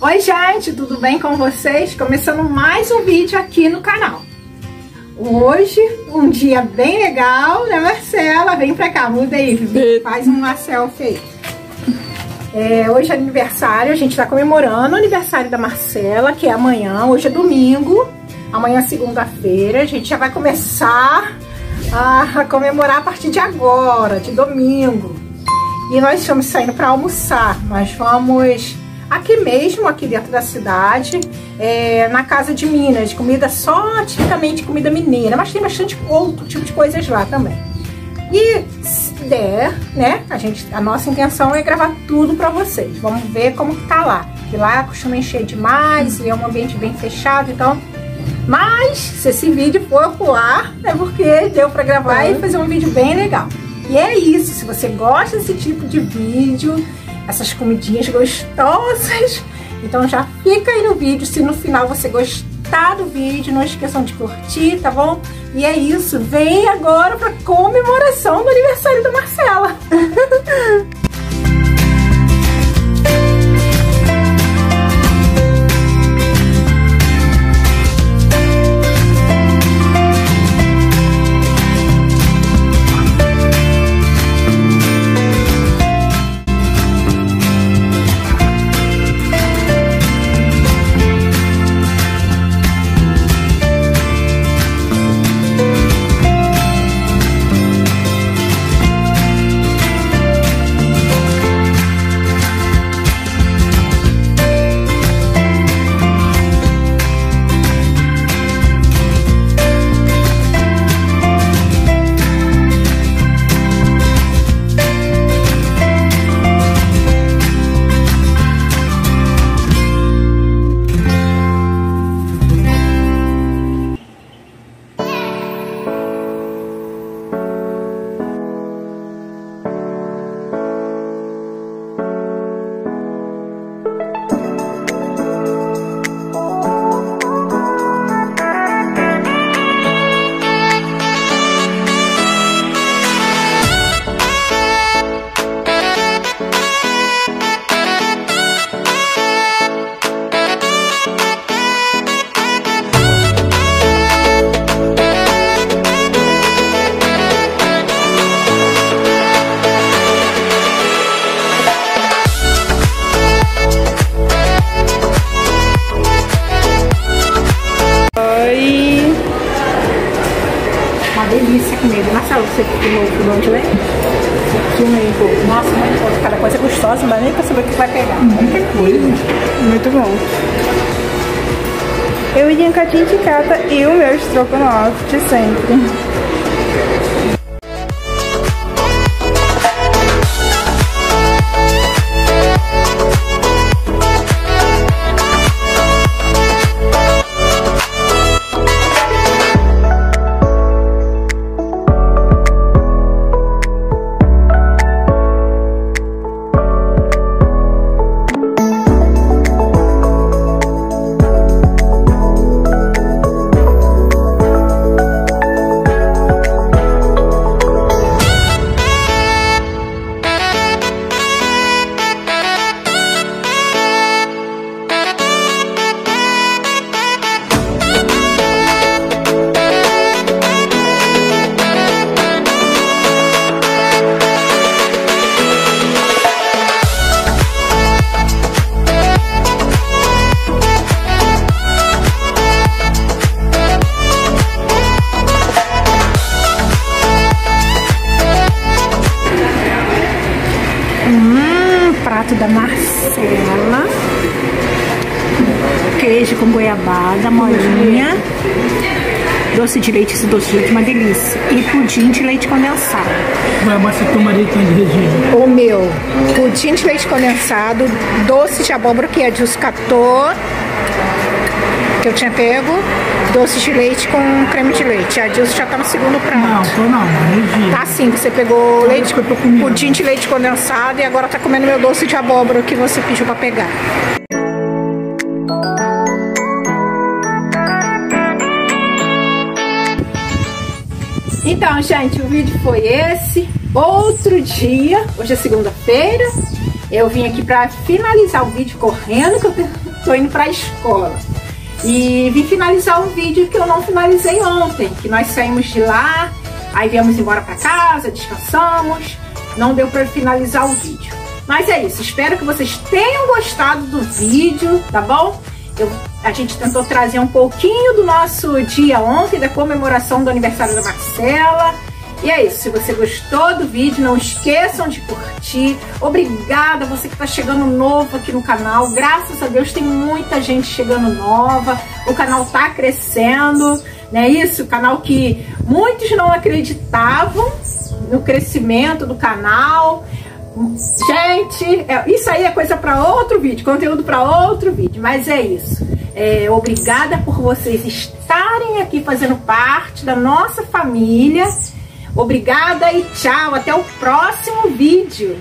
Oi gente, tudo bem com vocês? Começando mais um vídeo aqui no canal. Hoje, um dia bem legal, né Marcela? Vem pra cá, muda aí, faz uma selfie aí. É, hoje é aniversário, a gente tá comemorando o aniversário da Marcela, que é amanhã, hoje é domingo, amanhã é segunda-feira, a gente já vai começar a comemorar a partir de agora, de domingo. E nós estamos saindo para almoçar, nós vamos aqui mesmo, aqui dentro da cidade, é, na casa de Minas, comida só tipicamente comida mineira, mas tem bastante outro tipo de coisas lá também. E se der, né, a, gente, a nossa intenção é gravar tudo pra vocês. Vamos ver como que tá lá. Que lá costuma encher demais e é um ambiente bem fechado, então... Mas, se esse vídeo for pro ar, é porque deu pra gravar e fazer um vídeo bem legal. E é isso, se você gosta desse tipo de vídeo, essas comidinhas gostosas, então já fica aí no vídeo, se no final você gostar do vídeo, não esqueçam de curtir, tá bom? E é isso, vem agora pra comemoração do aniversário da Marcela. delícia comer. Marcelo, você filmou o onde vem? Filmei um pouco. Nossa, muito bom. Cada coisa é gostosa, mas nem pra saber o que vai pegar. Muita coisa. Muito bom. Eu iria catinho de cata e o meu estrogonofe de sempre. Prato da Marcela. Queijo com goiabada, molinha. Doce de leite, esse doce de leite é uma delícia. E pudim de leite condensado. Goiabada você tomaria de regime? O meu, pudim de leite condensado, doce de abóbora que é de Uscator, que eu tinha pego, doce de leite com creme de leite. A Dilson já tá no segundo prato. Não, tô não, não Tá sim, você pegou leite, pudim de leite condensado e agora tá comendo meu doce de abóbora que você pediu pra pegar. Então, gente, o vídeo foi esse. Outro dia, hoje é segunda-feira. Eu vim aqui pra finalizar o vídeo correndo, que eu tô indo pra escola. E vim finalizar um vídeo que eu não finalizei ontem, que nós saímos de lá, aí viemos embora para casa, descansamos, não deu para finalizar o vídeo. Mas é isso, espero que vocês tenham gostado do vídeo, tá bom? Eu, a gente tentou trazer um pouquinho do nosso dia ontem, da comemoração do aniversário da Marcela. E é isso, se você gostou do vídeo, não esqueçam de curtir. Obrigada você que está chegando novo aqui no canal. Graças a Deus tem muita gente chegando nova. O canal está crescendo, né? Isso, o canal que muitos não acreditavam no crescimento do canal. Gente, é, isso aí é coisa para outro vídeo, conteúdo para outro vídeo, mas é isso. É, obrigada por vocês estarem aqui fazendo parte da nossa família. Obrigada e tchau. Até o próximo vídeo.